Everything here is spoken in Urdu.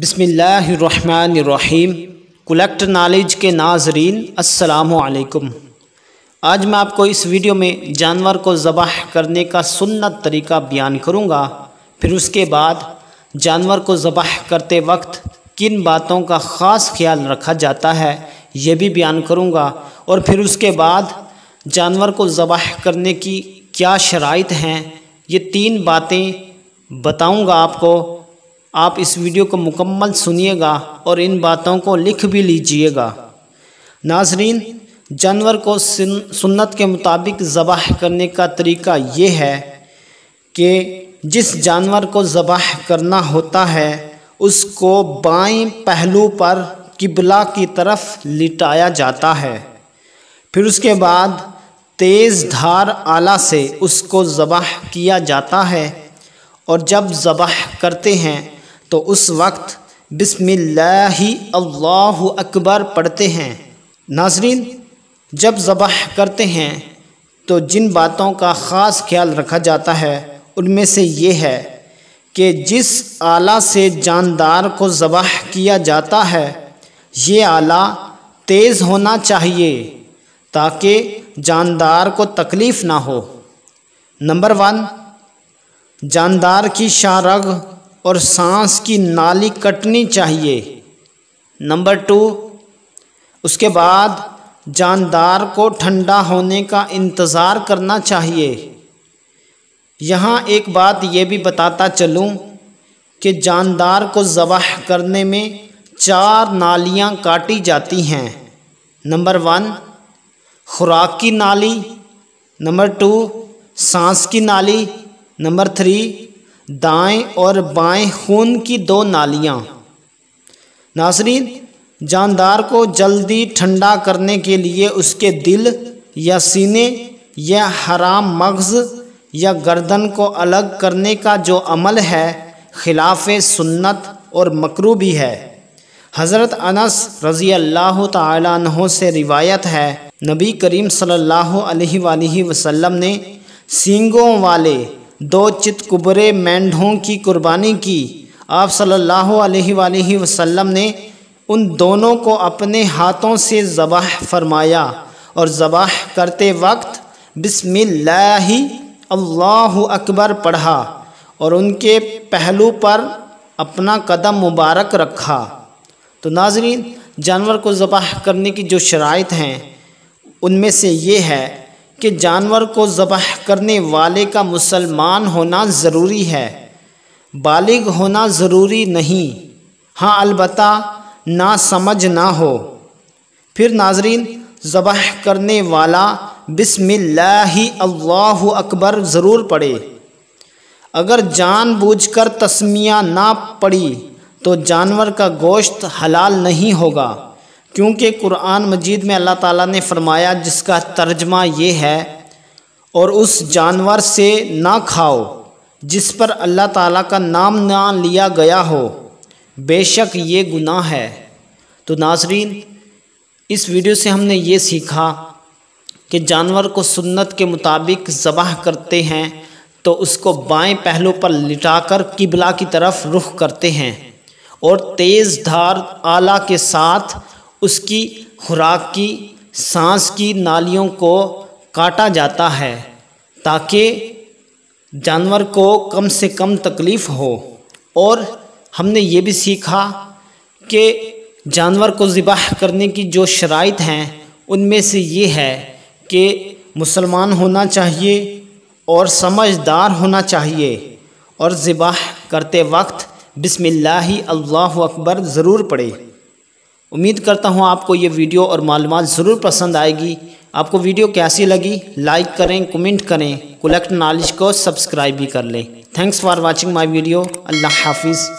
بسم اللہ الرحمن الرحیم. کلیکٹ نالج کے ناظرین، السلام علیکم. آج میں آپ کو اس ویڈیو میں جانور کو ذبح کرنے کا سنت طریقہ بیان کروں گا۔ پھر اس کے بعد جانور کو ذبح کرتے وقت کن باتوں کا خاص خیال رکھا جاتا ہے، یہ بھی بیان کروں گا۔ اور پھر اس کے بعد جانور کو ذبح کرنے کی کیا شرائط ہیں، یہ تین باتیں بتاؤں گا آپ کو۔ آپ اس ویڈیو کو مکمل سنیے گا اور ان باتوں کو لکھ بھی لیجیے گا۔ ناظرین، جانور کو سنت کے مطابق ذبح کرنے کا طریقہ یہ ہے کہ جس جانور کو ذبح کرنا ہوتا ہے، اس کو بائیں پہلو پر قبلہ کی طرف لٹایا جاتا ہے۔ پھر اس کے بعد تیز دھار آلہ سے اس کو ذبح کیا جاتا ہے اور جب ذبح کرتے ہیں تو اس وقت بسم اللہ اللہ اکبر پڑھتے ہیں۔ ناظرین، جب ذبح کرتے ہیں تو جن باتوں کا خاص خیال رکھا جاتا ہے، ان میں سے یہ ہے کہ جس آلہ سے جاندار کو ذبح کیا جاتا ہے، یہ آلہ تیز ہونا چاہیے تاکہ جاندار کو تکلیف نہ ہو۔ نمبر ون، جاندار کی شارغ اور سانس کی نالی کٹنی چاہیے۔ نمبر ٹو، اس کے بعد جاندار کو ٹھنڈا ہونے کا انتظار کرنا چاہیے۔ یہاں ایک بات یہ بھی بتاتا چلوں کہ جاندار کو ذبح کرنے میں چار نالیاں کاٹی جاتی ہیں۔ نمبر ون، خوراک کی نالی۔ نمبر ٹو، سانس کی نالی۔ نمبر تھری دائیں اور بائیں خون کی دو نالیاں۔ ناظرین جاندار کو جلدی ٹھنڈا کرنے کے لیے اس کے دل یا سینے یا حرام مغز یا گردن کو الگ کرنے کا جو عمل ہے، خلاف سنت اور مکرو بھی ہے۔ حضرت انس رضی اللہ تعالیٰ عنہ سے روایت ہے، نبی کریم صلی اللہ علیہ وآلہ وسلم نے سینگوں والے دو چت کبرے مینڈھوں کی قربانی کی۔ آپ صلی اللہ علیہ وآلہ وسلم نے ان دونوں کو اپنے ہاتھوں سے ذبح فرمایا اور ذبح کرتے وقت بسم اللہ اللہ اکبر پڑھا اور ان کے پہلو پر اپنا قدم مبارک رکھا۔ تو ناظرین، جانور کو ذبح کرنے کی جو شرائط ہیں، ان میں سے یہ ہے کہ جانور کو ذبح کرنے والے کا مسلمان ہونا ضروری ہے۔ بالغ ہونا ضروری نہیں۔ ہاں البتہ نا سمجھ نہ ہو۔ پھر ناظرین، ذبح کرنے والا بسم اللہ اللہ اکبر ضرور پڑھے۔ اگر جان بوجھ کر تسمیہ نہ پڑی تو جانور کا گوشت حلال نہیں ہوگا۔ کیونکہ قرآن مجید میں اللہ تعالیٰ نے فرمایا، جس کا ترجمہ یہ ہے، اور اس جانور سے نہ کھاؤ، جس پر اللہ تعالیٰ کا نام نہ لیا گیا ہو، بے شک یہ گناہ ہے۔ تو ناظرین، اس ویڈیو سے ہم نے یہ سیکھا کہ جانور کو سنت کے مطابق ذبح کرتے ہیں، تو اس کو بائیں پہلو پر لٹا کر قبلہ کی طرف رخ کرتے ہیں، اور تیز دھار آلہ کے ساتھ اس کی خوراک کی، سانس کی نالیوں کو کاٹا جاتا ہے تاکہ جانور کو کم سے کم تکلیف ہو۔ اور ہم نے یہ بھی سیکھا کہ جانور کو ذبح کرنے کی جو شرائط ہیں، ان میں سے یہ ہے کہ مسلمان ہونا چاہیے اور سمجھدار ہونا چاہیے۔ اور ذبح کرتے وقت بسم اللہ اللہ اکبر ضرور پڑھے۔ امید کرتا ہوں آپ کو یہ ویڈیو اور معلومات ضرور پسند آئے گی۔ آپ کو ویڈیو کیسی لگی؟ لائک کریں، کمنٹ کریں۔ کلیکٹ نالج کو سبسکرائب بھی کر لیں۔ Thanks for watching my video اللہ حافظ۔